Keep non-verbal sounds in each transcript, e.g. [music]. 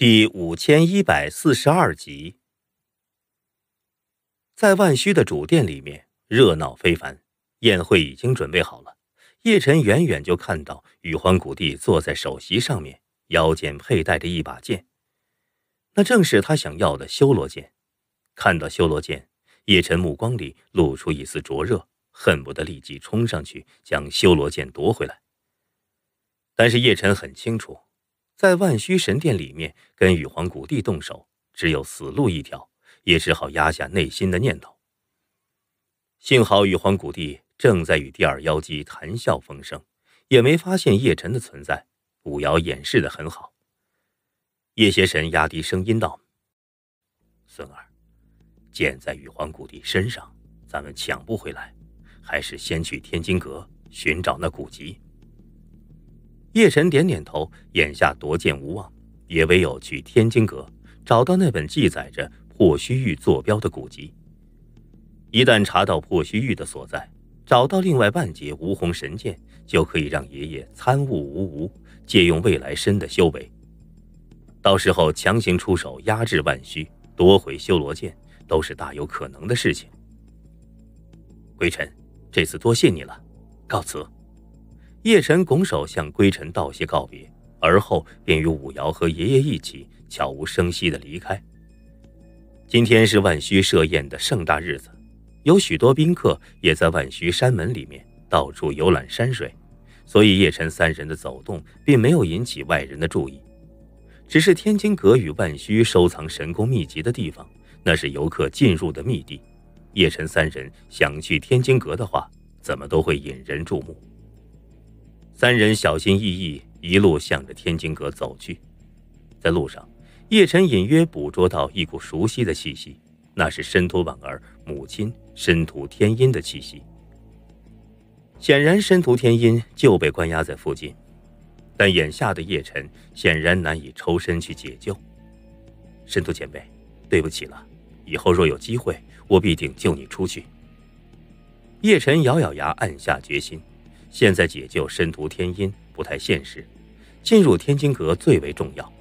第五千一百四十二集，在万虚的主殿里面热闹非凡，宴会已经准备好了。叶晨远远就看到羽皇谷帝坐在首席上面，腰间佩戴着一把剑，那正是他想要的修罗剑。看到修罗剑，叶晨目光里露出一丝灼热，恨不得立即冲上去将修罗剑夺回来。但是叶晨很清楚。在万虚神殿里面跟羽皇谷帝动手，只有死路一条，也只好压下内心的念头。幸好羽皇谷帝正在与第二妖姬谈笑风生，也没发现叶晨的存在。五瑶掩饰的很好。叶邪神压低声音道：“孙儿，剑在羽皇谷帝身上，咱们抢不回来，还是先去天金阁寻找那古籍。”叶晨点点头，眼下夺剑无望，也唯有去天津阁找到那本记载着破虚域坐标的古籍。一旦查到破虚域的所在，找到另外半截无红神剑，就可以让爷爷参悟无无，借用未来身的修为。到时候强行出手压制万虚，夺回修罗剑，都是大有可能的事情。归尘，这次多谢你了，告辞。叶晨拱手向归尘道谢告别，而后便与武瑶和爷爷一起悄无声息地离开。今天是万虚设宴的盛大日子，有许多宾客也在万虚山门里面到处游览山水，所以叶晨三人的走动并没有引起外人的注意。只是天津阁与万虚收藏神功秘籍的地方，那是游客进入的密地。叶晨三人想去天津阁的话，怎么都会引人注目。三人小心翼翼，一路向着天津阁走去。在路上，叶晨隐约捕捉到一股熟悉的气息，那是申屠婉儿母亲申屠天音的气息。显然，申屠天音就被关押在附近，但眼下的叶晨显然难以抽身去解救。申屠前辈，对不起了，以后若有机会，我必定救你出去。叶晨咬咬牙，暗下决心。现在解救申屠天音不太现实，进入天津阁最为重要。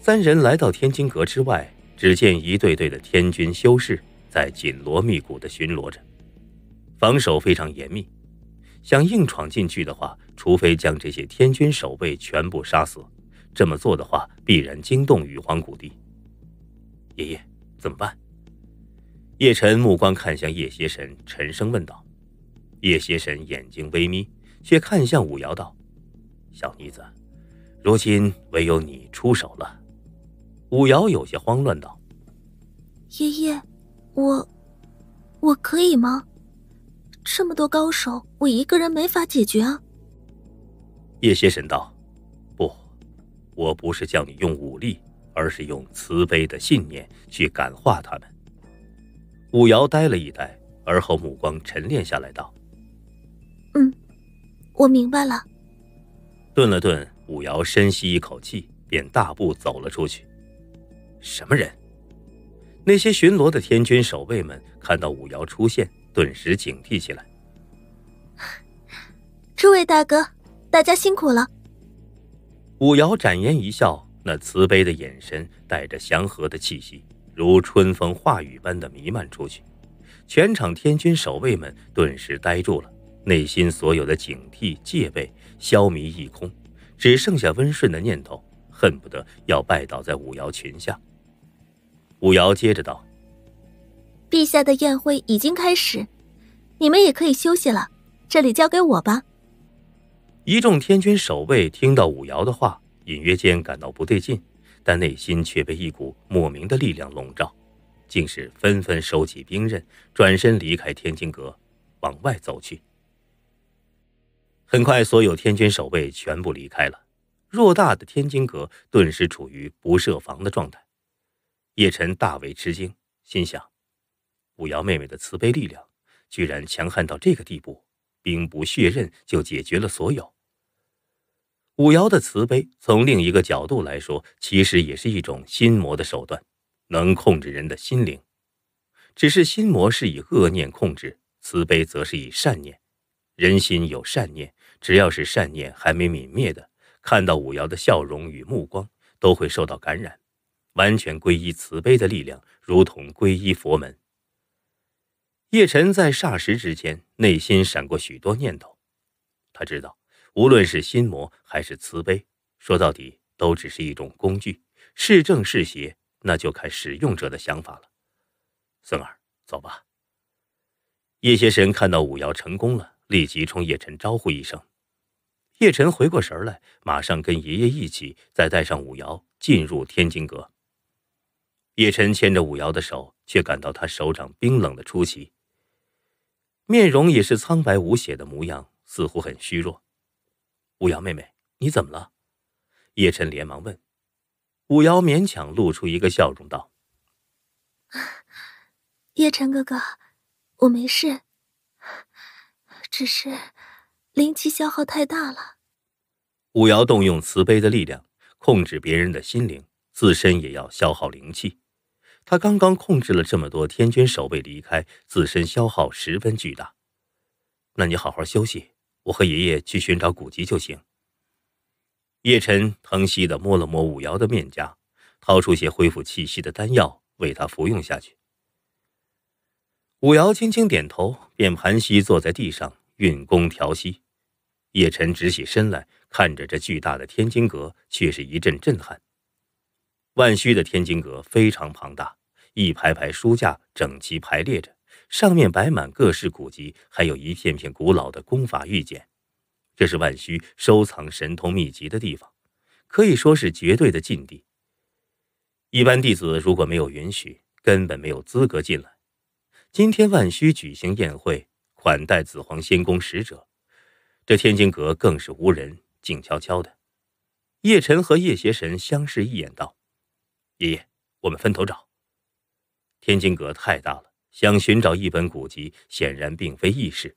三人来到天津阁之外，只见一队队的天军修士在紧锣密鼓地巡逻着，防守非常严密。想硬闯进去的话，除非将这些天军守卫全部杀死，这么做的话必然惊动羽皇谷帝。爷爷，怎么办？叶晨目光看向叶邪神，沉声问道。叶邪神眼睛微眯，却看向五瑶道：“小妮子，如今唯有你出手了。”五瑶有些慌乱道：“爷爷，我，我可以吗？这么多高手，我一个人没法解决啊。”叶邪神道：“不，我不是叫你用武力，而是用慈悲的信念去感化他们。”五瑶呆了一呆，而后目光沉淀下来道。嗯，我明白了。顿了顿，武瑶深吸一口气，便大步走了出去。什么人？那些巡逻的天军守卫们看到武瑶出现，顿时警惕起来。诸位大哥，大家辛苦了。武瑶展颜一笑，那慈悲的眼神带着祥和的气息，如春风化雨般的弥漫出去。全场天军守卫们顿时呆住了。内心所有的警惕戒备消弭一空，只剩下温顺的念头，恨不得要拜倒在五瑶裙下。五瑶接着道：“陛下的宴会已经开始，你们也可以休息了，这里交给我吧。”一众天军守卫听到五瑶的话，隐约间感到不对劲，但内心却被一股莫名的力量笼罩，竟是纷纷收起兵刃，转身离开天津阁，往外走去。很快，所有天军守卫全部离开了，偌大的天津阁顿时处于不设防的状态。叶晨大为吃惊，心想：五瑶妹妹的慈悲力量居然强悍到这个地步，兵不血刃就解决了所有。五瑶的慈悲，从另一个角度来说，其实也是一种心魔的手段，能控制人的心灵。只是心魔是以恶念控制，慈悲则是以善念。人心有善念，只要是善念还没泯灭的，看到五瑶的笑容与目光，都会受到感染，完全皈依慈悲的力量，如同皈依佛门。叶晨在霎时之间，内心闪过许多念头。他知道，无论是心魔还是慈悲，说到底都只是一种工具，是正是邪，那就看使用者的想法了。孙儿，走吧。叶邪神看到五爻成功了，立即冲叶晨招呼一声。叶晨回过神来，马上跟爷爷一起再带上五瑶进入天津阁。叶晨牵着五瑶的手，却感到他手掌冰冷的出奇，面容也是苍白无血的模样，似乎很虚弱。五瑶妹妹，你怎么了？叶晨连忙问。五瑶勉强露出一个笑容，道：“ [laughs] 叶晨哥哥，我没事，只是……”灵气消耗太大了，五爻动用慈悲的力量控制别人的心灵，自身也要消耗灵气。他刚刚控制了这么多天君守卫离开，自身消耗十分巨大。那你好好休息，我和爷爷去寻找古籍就行。叶晨疼惜的摸了摸五爻的面颊，掏出些恢复气息的丹药为他服用下去。五爻轻轻点头，便盘膝坐在地上运功调息。叶晨直起身来，看着这巨大的天津阁，却是一阵震撼。万虚的天津阁非常庞大，一排排书架整齐排列着，上面摆满各式古籍，还有一片片古老的功法玉简。这是万虚收藏神通秘籍的地方，可以说是绝对的禁地。一般弟子如果没有允许，根本没有资格进来。今天万虚举行宴会，款待紫皇仙宫使者。这天津阁更是无人，静悄悄的。叶晨和叶邪神相视一眼，道：“爷爷，我们分头找。天津阁太大了，想寻找一本古籍，显然并非易事。”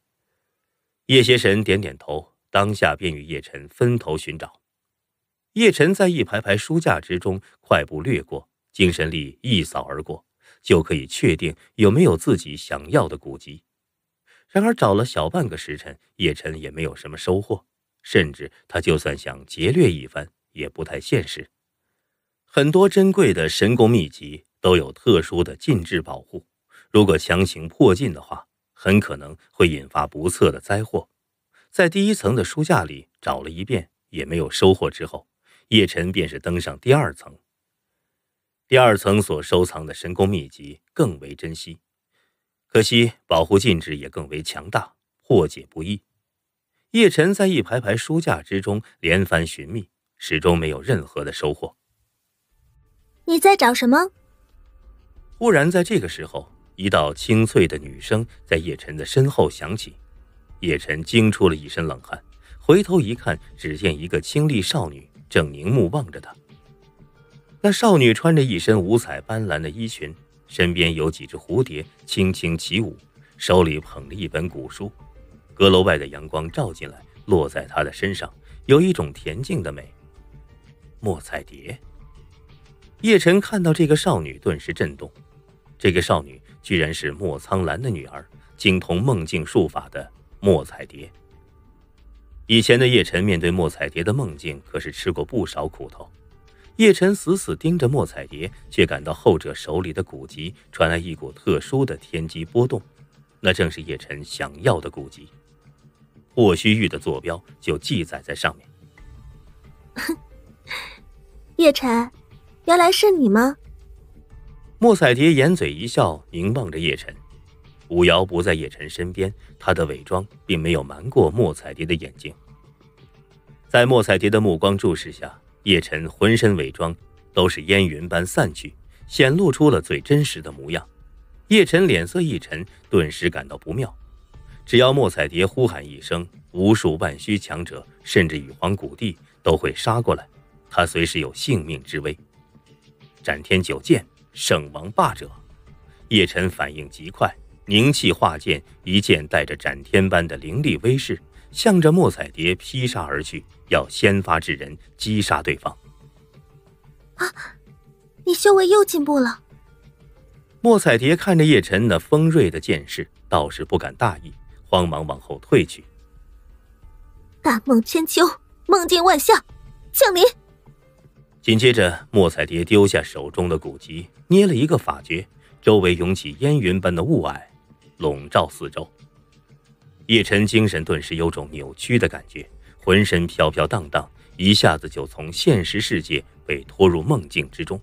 叶邪神点点头，当下便与叶晨分头寻找。叶晨在一排排书架之中快步掠过，精神力一扫而过，就可以确定有没有自己想要的古籍。然而找了小半个时辰，叶辰也没有什么收获，甚至他就算想劫掠一番，也不太现实。很多珍贵的神功秘籍都有特殊的禁制保护，如果强行破禁的话，很可能会引发不测的灾祸。在第一层的书架里找了一遍，也没有收获之后，叶辰便是登上第二层。第二层所收藏的神功秘籍更为珍惜。可惜保护禁制也更为强大，破解不易。叶晨在一排排书架之中连番寻觅，始终没有任何的收获。你在找什么？忽然，在这个时候，一道清脆的女声在叶晨的身后响起。叶晨惊出了一身冷汗，回头一看，只见一个清丽少女正凝目望着他。那少女穿着一身五彩斑斓的衣裙。身边有几只蝴蝶轻轻起舞，手里捧着一本古书。阁楼外的阳光照进来，落在她的身上，有一种恬静的美。莫彩蝶。叶晨看到这个少女，顿时震动。这个少女居然是莫苍兰的女儿，精通梦境术法的莫彩蝶。以前的叶晨面对莫彩蝶的梦境，可是吃过不少苦头。叶晨死死盯着莫彩蝶，却感到后者手里的古籍传来一股特殊的天机波动，那正是叶晨想要的古籍。霍虚玉的坐标就记载在上面。[laughs] 叶晨，原来是你吗？莫彩蝶掩嘴一笑，凝望着叶晨。五瑶不在叶晨身边，他的伪装并没有瞒过莫彩蝶的眼睛。在莫彩蝶的目光注视下。叶晨浑身伪装都是烟云般散去，显露出了最真实的模样。叶晨脸色一沉，顿时感到不妙。只要莫彩蝶呼喊一声，无数万虚强者，甚至羽皇古帝都会杀过来，他随时有性命之危。斩天九剑，圣王霸者。叶晨反应极快，凝气化剑，一剑带着斩天般的凌厉威势。向着莫彩蝶劈杀而去，要先发制人，击杀对方。啊！你修为又进步了。莫彩蝶看着叶晨那锋锐的剑势，倒是不敢大意，慌忙往后退去。大梦千秋，梦境万象，降临！紧接着，莫彩蝶丢下手中的古籍，捏了一个法诀，周围涌起烟云般的雾霭，笼罩四周。叶晨精神顿时有种扭曲的感觉，浑身飘飘荡荡，一下子就从现实世界被拖入梦境之中。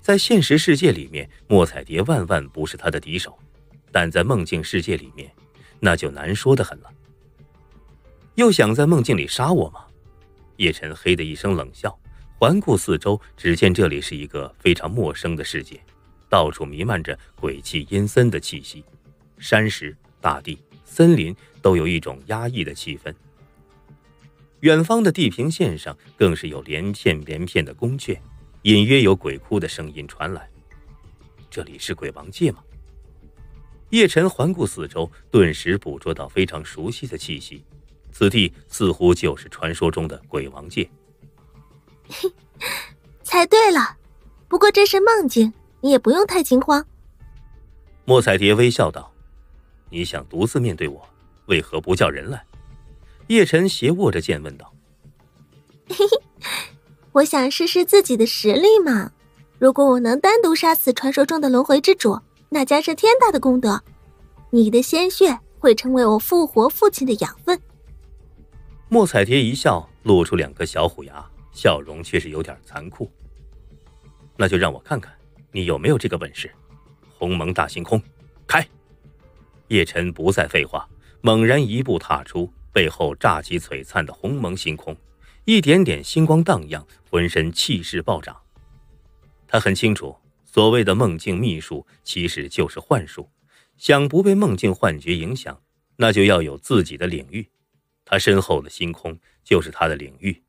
在现实世界里面，莫彩蝶万万不是他的敌手，但在梦境世界里面，那就难说的很了。又想在梦境里杀我吗？叶晨嘿的一声冷笑。环顾四周，只见这里是一个非常陌生的世界，到处弥漫着鬼气阴森的气息，山石、大地、森林都有一种压抑的气氛。远方的地平线上更是有连片连片的宫阙，隐约有鬼哭的声音传来。这里是鬼王界吗？叶晨环顾四周，顿时捕捉到非常熟悉的气息，此地似乎就是传说中的鬼王界。[laughs] 猜对了，不过这是梦境，你也不用太惊慌。莫彩蝶微笑道：“你想独自面对我，为何不叫人来？”叶晨斜握着剑问道：“嘿嘿，我想试试自己的实力嘛。如果我能单独杀死传说中的轮回之主，那将是天大的功德。你的鲜血会成为我复活父亲的养分。”莫彩蝶一笑，露出两颗小虎牙。笑容却是有点残酷。那就让我看看你有没有这个本事。鸿蒙大星空，开！叶晨不再废话，猛然一步踏出，背后炸起璀璨的鸿蒙星空，一点点星光荡漾，浑身气势暴涨。他很清楚，所谓的梦境秘术其实就是幻术，想不被梦境幻觉影响，那就要有自己的领域。他身后的星空就是他的领域。